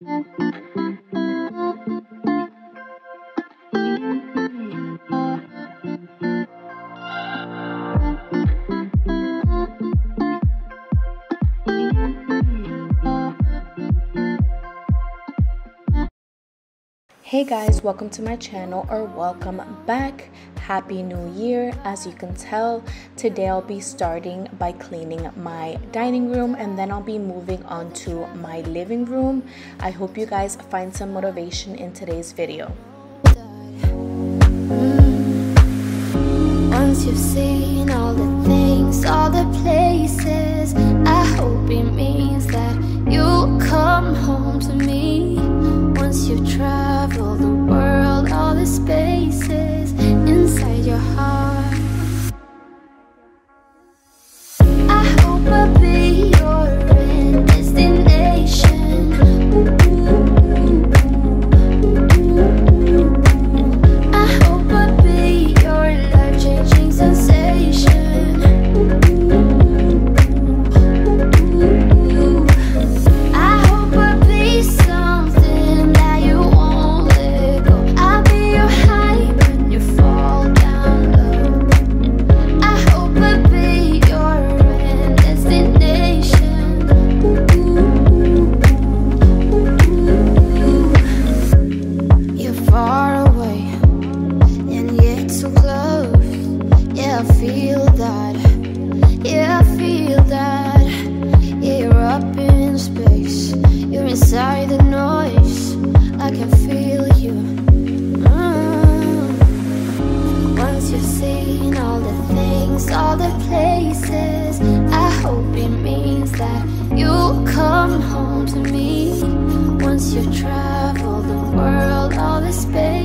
嗯。Hey guys, welcome to my channel or welcome back. Happy New Year. As you can tell, today I'll be starting by cleaning my dining room and then I'll be moving on to my living room. I hope you guys find some motivation in today's video. Mm. Once you've seen all the things, all the places, I hope it means that you'll come home to me. Once you've traveled the world, all the spaces inside your heart. All the places, I hope it means that you'll come home to me. Once you've traveled the world, all the spaces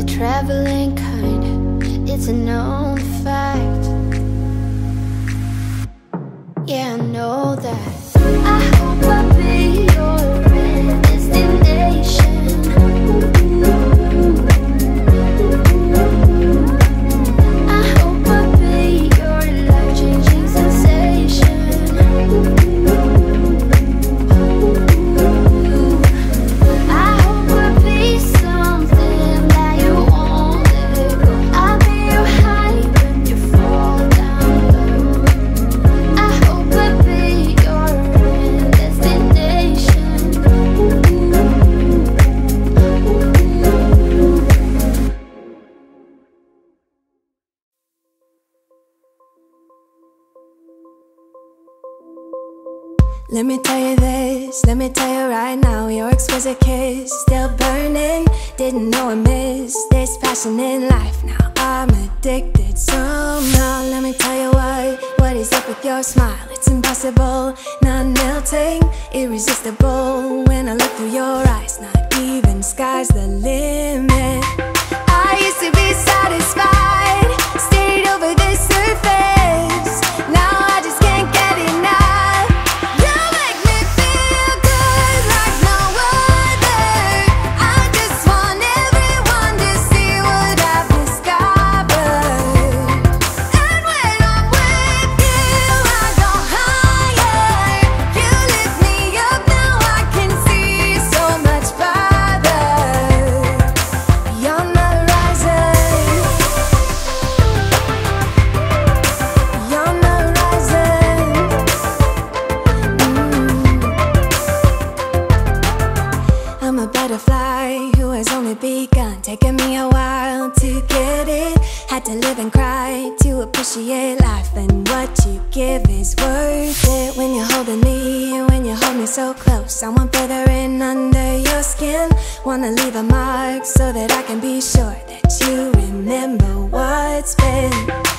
the traveling kind. It's a known fact. Yeah, I know that. I hope I'll be your destination. Let me tell you this, let me tell you right now Your exquisite kiss, still burning Didn't know I missed this passion in life. Now I'm addicted somehow. Let me tell you what, what is up with your smile? It's impossible, not melting Irresistible. When I look through your eyes Not even sky's the limit Wanna leave a mark so that I can be sure that you remember what's been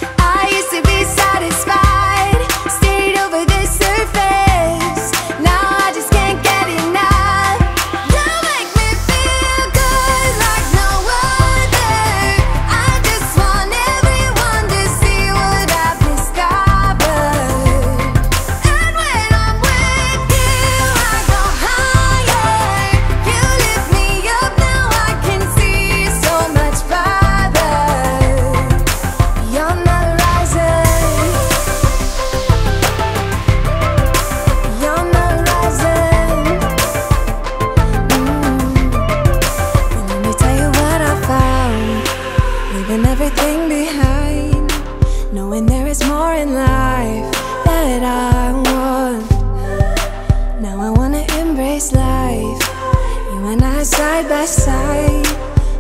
my side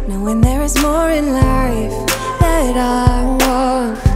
Knowing there is more in life that I want.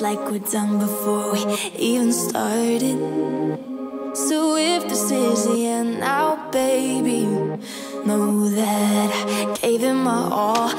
like we're done before we even started. So if this is the end now, baby, know that I gave it my all.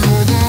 Cause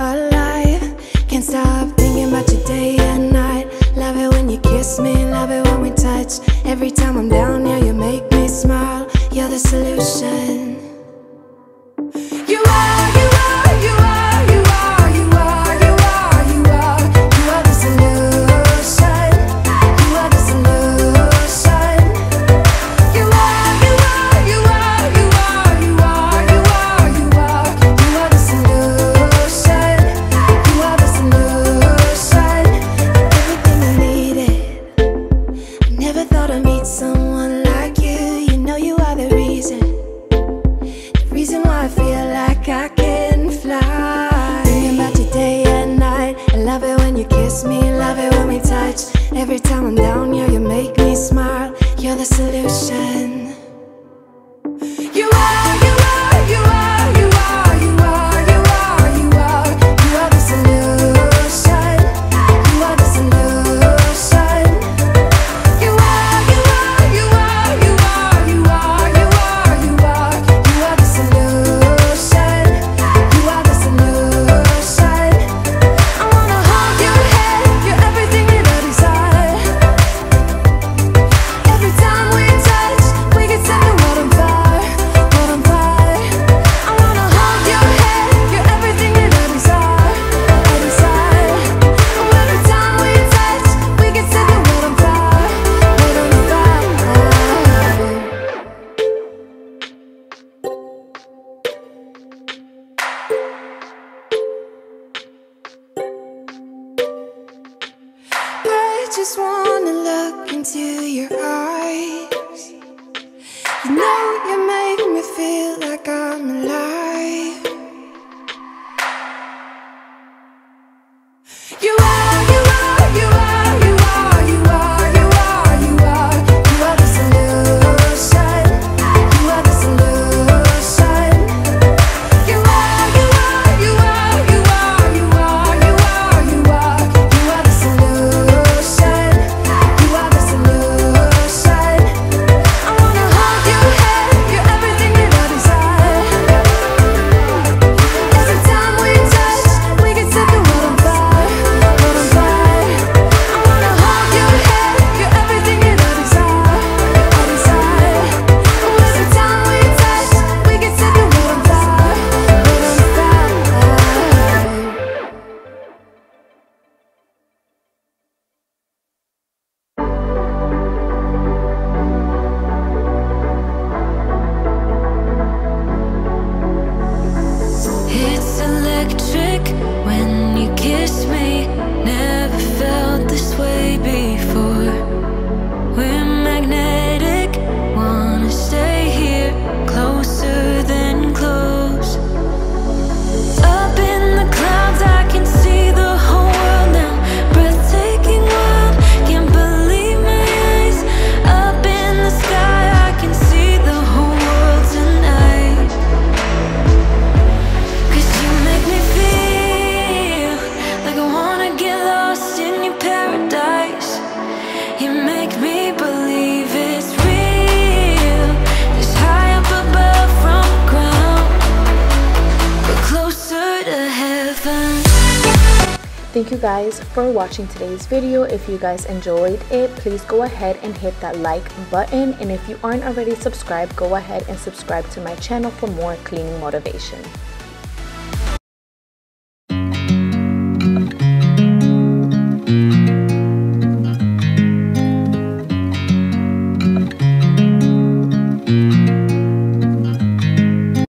alive. Can't stop thinking about you day and night. Love it when you kiss me, love it when we touch. Every time I'm down, yeah, you make me smile. You're the solution. Thank you guys for watching today's video. If you guys enjoyed it, please go ahead and hit that like button. And if you aren't already subscribed, go ahead and subscribe to my channel for more cleaning motivation.